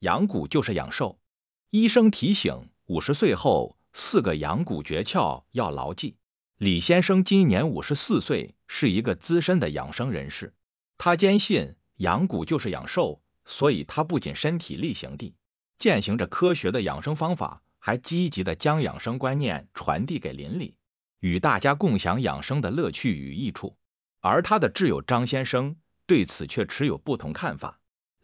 养骨就是养寿。医生提醒，五十岁后四个养骨诀窍要牢记。李先生今年五十四岁，是一个资深的养生人士。他坚信养骨就是养寿，所以他不仅身体力行地践行着科学的养生方法，还积极的将养生观念传递给邻里，与大家共享养生的乐趣与益处。而他的挚友张先生对此却持有不同看法，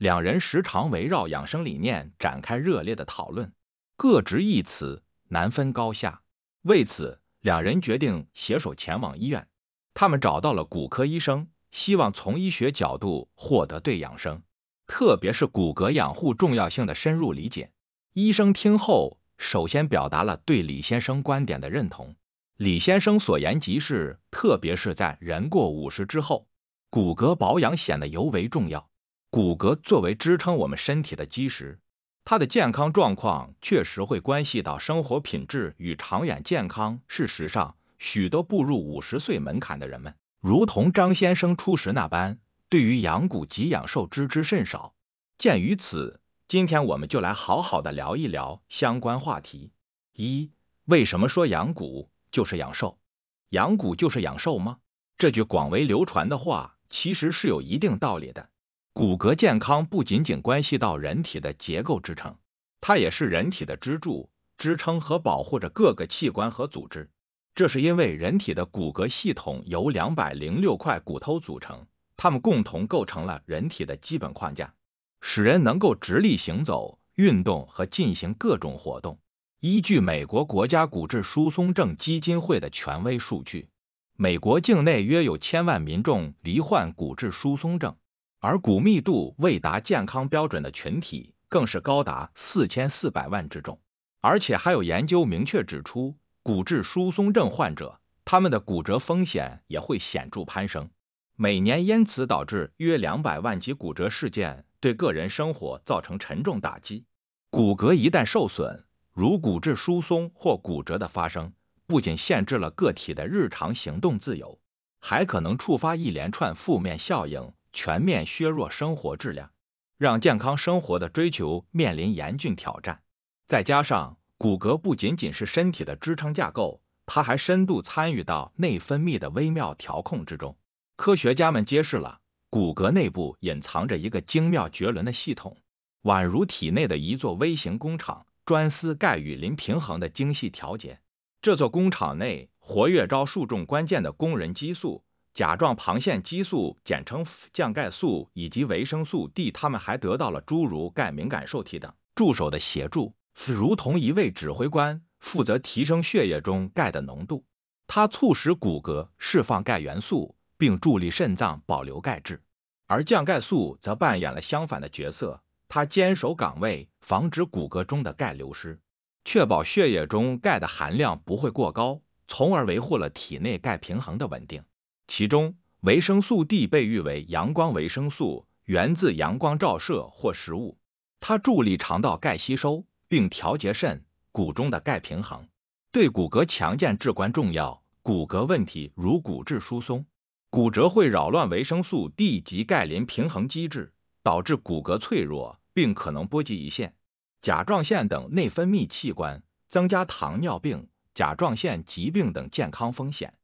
两人时常围绕养生理念展开热烈的讨论，各执一词，难分高下。为此，两人决定携手前往医院。他们找到了骨科医生，希望从医学角度获得对养生，特别是骨骼养护重要性的深入理解。医生听后，首先表达了对李先生观点的认同。李先生所言极是，特别是在人过五十之后，骨骼保养显得尤为重要。骨骼作为支撑我们身体的基石，它的健康状况确实会关系到生活品质与长远健康。事实上，许多步入五十岁门槛的人们，如同张先生初时那般，对于养骨及养寿知之甚少。鉴于此，今天我们就来好好的聊一聊相关话题。一、为什么说养骨？就是养寿，养骨就是养寿吗？这句广为流传的话，其实是有一定道理的。骨骼健康不仅仅关系到人体的结构支撑，它也是人体的支柱，支撑和保护着各个器官和组织。这是因为人体的骨骼系统由两百零六块骨头组成，它们共同构成了人体的基本框架，使人能够直立行走、运动和进行各种活动。依据美国国家骨质疏松症基金会的权威数据，美国境内约有千万民众罹患骨质疏松症，而骨密度未达健康标准的群体更是高达四千四百万之众。而且还有研究明确指出，骨质疏松症患者他们的骨折风险也会显著攀升，每年因此导致约两百万起骨折事件，对个人生活造成沉重打击。骨骼一旦受损，如骨质疏松或骨折的发生，不仅限制了个体的日常行动自由，还可能触发一连串负面效应，全面削弱生活质量，让健康生活的追求面临严峻挑战。再加上骨骼不仅仅是身体的支撑架构，它还深度参与到内分泌的微妙调控之中。科学家们揭示了骨骼内部隐藏着一个精妙绝伦的系统，宛如体内的一座微型工厂。专司钙与磷平衡的精细调节。这座工厂内活跃着数种关键的工人激素、甲状旁腺激素（简称降钙素）以及维生素 D。他们还得到了诸如钙敏感受体等助手的协助，如同一位指挥官，负责提升血液中钙的浓度。它促使骨骼释放钙元素，并助力肾脏保留钙质。而降钙素则扮演了相反的角色。它坚守岗位，防止骨骼中的钙流失，确保血液中钙的含量不会过高，从而维护了体内钙平衡的稳定。其中，维生素 D 被誉为阳光维生素，源自阳光照射或食物，它助力肠道钙吸收，并调节肾骨中的钙平衡，对骨骼强健至关重要。骨骼问题如骨质疏松、骨折会扰乱维生素 D 及钙磷平衡机制，导致骨骼脆弱。并可能波及胰腺、甲状腺等内分泌器官，增加糖尿病、甲状腺疾病等健康风险。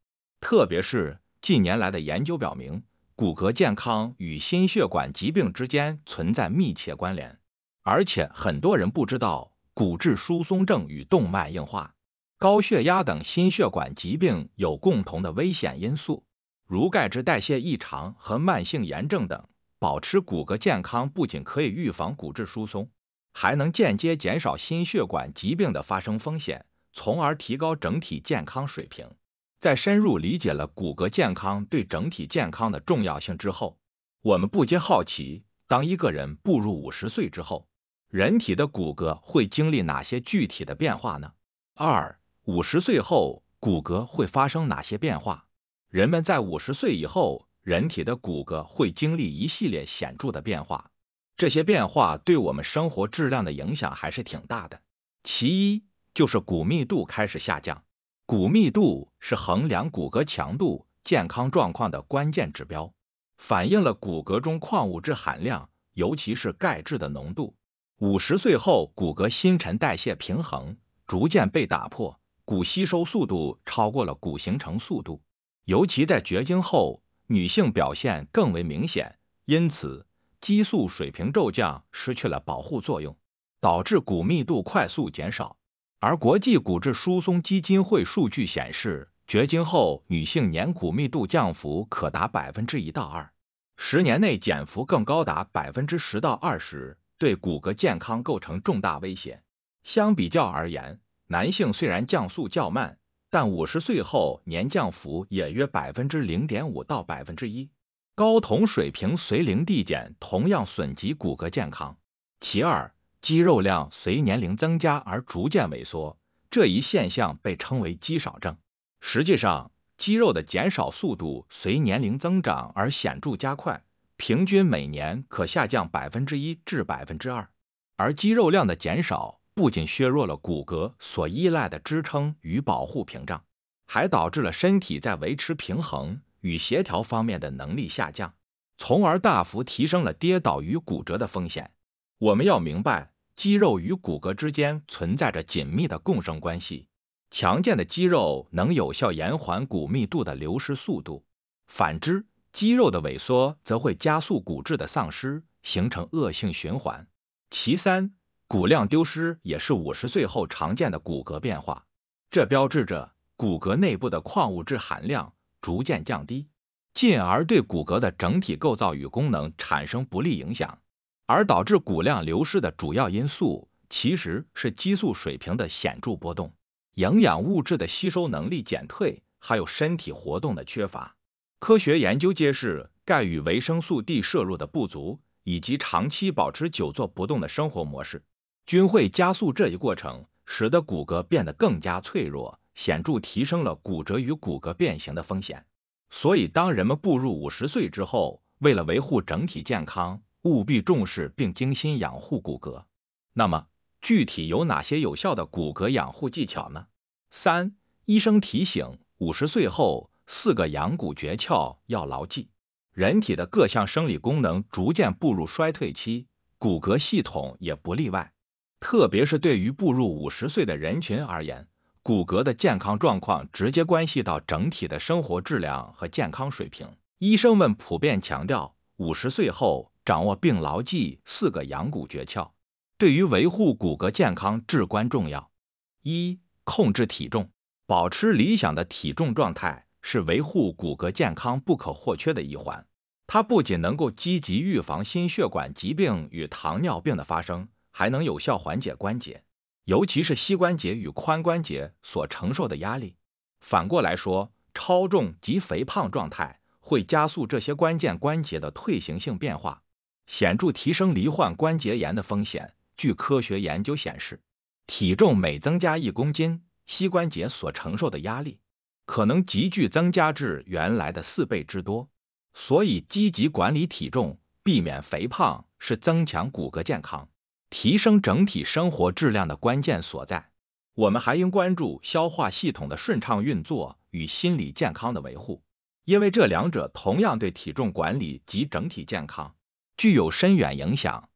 特别是近年来的研究表明，骨骼健康与心血管疾病之间存在密切关联。而且很多人不知道，骨质疏松症与动脉硬化、高血压等心血管疾病有共同的危险因素，如钙质代谢异常和慢性炎症等。保持骨骼健康不仅可以预防骨质疏松，还能间接减少心血管疾病的发生风险，从而提高整体健康水平。在深入理解了骨骼健康对整体健康的重要性之后，我们不禁好奇：当一个人步入五十岁之后，人体的骨骼会经历哪些具体的变化呢？二、五十岁后骨骼会发生哪些变化？人们在五十岁以后。人体的骨骼会经历一系列显著的变化，这些变化对我们生活质量的影响还是挺大的。其一就是骨密度开始下降。骨密度是衡量骨骼强度、健康状况的关键指标，反映了骨骼中矿物质含量，尤其是钙质的浓度。五十岁后，骨骼新陈代谢平衡逐渐被打破，骨吸收速度超过了骨形成速度，尤其在绝经后，女性表现更为明显，因此激素水平骤降，失去了保护作用，导致骨密度快速减少。而国际骨质疏松基金会数据显示，绝经后女性年骨密度降幅可达百分之一到二，十年内减幅更高达百分之十到二十。对骨骼健康构成重大威胁。相比较而言，男性虽然降速较慢，但五十岁后年降幅也约百分之零点五到百分之一。睾酮水平随龄递减，同样损及骨骼健康。其二，肌肉量随年龄增加而逐渐萎缩，这一现象被称为肌少症。实际上，肌肉的减少速度随年龄增长而显著加快。平均每年可下降百分之一至百分之二，而肌肉量的减少不仅削弱了骨骼所依赖的支撑与保护屏障，还导致了身体在维持平衡与协调方面的能力下降，从而大幅提升了跌倒与骨折的风险。我们要明白，肌肉与骨骼之间存在着紧密的共生关系，强健的肌肉能有效延缓骨密度的流失速度，反之。肌肉的萎缩则会加速骨质的丧失，形成恶性循环。其三，骨量丢失也是五十岁后常见的骨骼变化，这标志着骨骼内部的矿物质含量逐渐降低，进而对骨骼的整体构造与功能产生不利影响。而导致骨量流失的主要因素其实是激素水平的显著波动、营养物质的吸收能力减退，还有身体活动的缺乏。科学研究揭示，钙与维生素 D 摄入的不足，以及长期保持久坐不动的生活模式，均会加速这一过程，使得骨骼变得更加脆弱，显著提升了骨折与骨骼变形的风险。所以，当人们步入五十岁之后，为了维护整体健康，务必重视并精心养护骨骼。那么，具体有哪些有效的骨骼养护技巧呢？三，医生提醒：五十岁后。四个养骨诀窍要牢记。人体的各项生理功能逐渐步入衰退期，骨骼系统也不例外。特别是对于步入五十岁的人群而言，骨骼的健康状况直接关系到整体的生活质量和健康水平。医生们普遍强调，五十岁后掌握并牢记四个养骨诀窍，对于维护骨骼健康至关重要。一、控制体重，保持理想的体重状态。是维护骨骼健康不可或缺的一环。它不仅能够积极预防心血管疾病与糖尿病的发生，还能有效缓解关节，尤其是膝关节与髋关节所承受的压力。反过来说，超重及肥胖状态会加速这些关键关节的退行性变化，显著提升罹患关节炎的风险。据科学研究显示，体重每增加一公斤，膝关节所承受的压力。可能急剧增加至原来的四倍之多，所以积极管理体重，避免肥胖，是增强骨骼健康、提升整体生活质量的关键所在。我们还应关注消化系统的顺畅运作与心理健康的维护，因为这两者同样对体重管理及整体健康具有深远影响。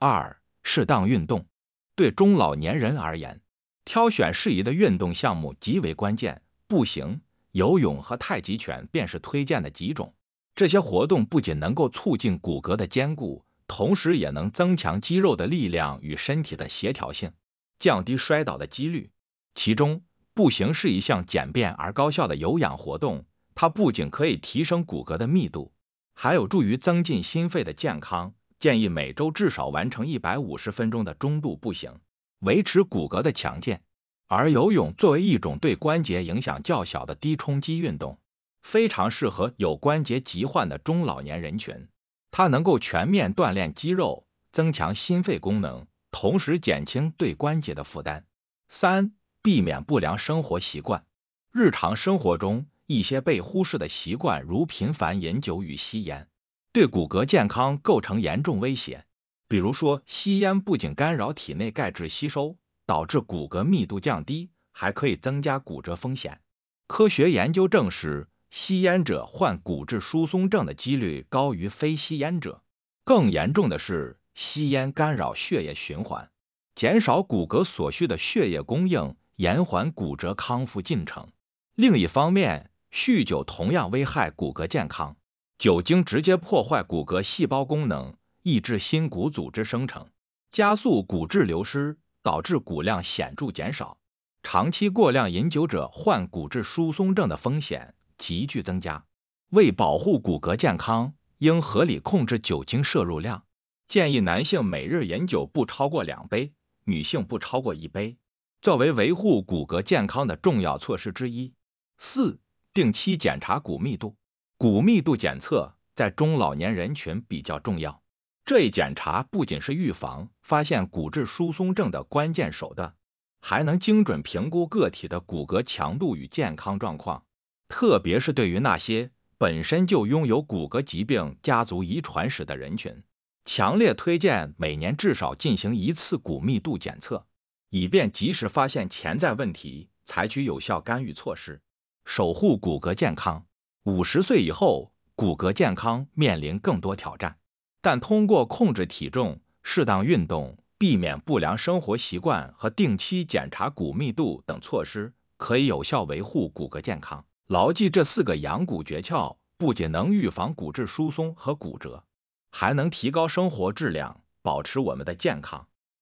二、适当运动，对中老年人而言，挑选适宜的运动项目极为关键。步行、游泳和太极拳便是推荐的几种。这些活动不仅能够促进骨骼的坚固，同时也能增强肌肉的力量与身体的协调性，降低摔倒的几率。其中，步行是一项简便而高效的有氧活动，它不仅可以提升骨骼的密度，还有助于增进心肺的健康。建议每周至少完成一百五十分钟的中度步行，维持骨骼的强健。而游泳作为一种对关节影响较小的低冲击运动，非常适合有关节疾患的中老年人群。它能够全面锻炼肌肉，增强心肺功能，同时减轻对关节的负担。三、避免不良生活习惯。日常生活中一些被忽视的习惯，如频繁饮酒与吸烟，对骨骼健康构成严重威胁。比如说，吸烟不仅干扰体内钙质吸收。导致骨骼密度降低，还可以增加骨折风险。科学研究证实，吸烟者患骨质疏松症的几率高于非吸烟者。更严重的是，吸烟干扰血液循环，减少骨骼所需的血液供应，延缓骨折康复进程。另一方面，酗酒同样危害骨骼健康，酒精直接破坏骨骼细胞功能，抑制新骨组织生成，加速骨质流失，导致骨量显著减少。长期过量饮酒者患骨质疏松症的风险急剧增加。为保护骨骼健康，应合理控制酒精摄入量。建议男性每日饮酒不超过两杯，女性不超过一杯，作为维护骨骼健康的重要措施之一。四、定期检查骨密度。骨密度检测在中老年人群比较重要。这一检查不仅是预防、发现骨质疏松症的关键手段，还能精准评估个体的骨骼强度与健康状况，特别是对于那些本身就拥有骨骼疾病家族遗传史的人群，强烈推荐每年至少进行一次骨密度检测，以便及时发现潜在问题，采取有效干预措施，守护骨骼健康。五十岁以后，骨骼健康面临更多挑战，但通过控制体重、适当运动、避免不良生活习惯和定期检查骨密度等措施，可以有效维护骨骼健康。牢记这四个养骨诀窍，不仅能预防骨质疏松和骨折，还能提高生活质量，保持我们的健康。